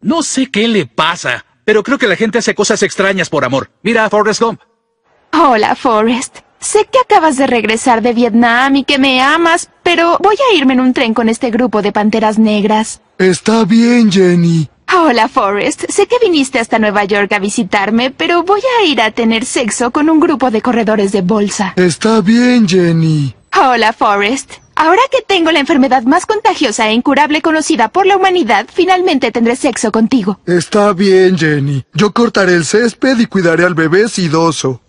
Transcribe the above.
No sé qué le pasa, pero creo que la gente hace cosas extrañas por amor. Mira a Forrest Gump. Hola, Forrest. Sé que acabas de regresar de Vietnam y que me amas, pero voy a irme en un tren con este grupo de panteras negras. Está bien, Jenny. Hola, Forrest. Sé que viniste hasta Nueva York a visitarme, pero voy a ir a tener sexo con un grupo de corredores de bolsa. Está bien, Jenny. Hola, Forrest. Ahora que tengo la enfermedad más contagiosa e incurable conocida por la humanidad, finalmente tendré sexo contigo. Está bien, Jenny. Yo cortaré el césped y cuidaré al bebé sidoso.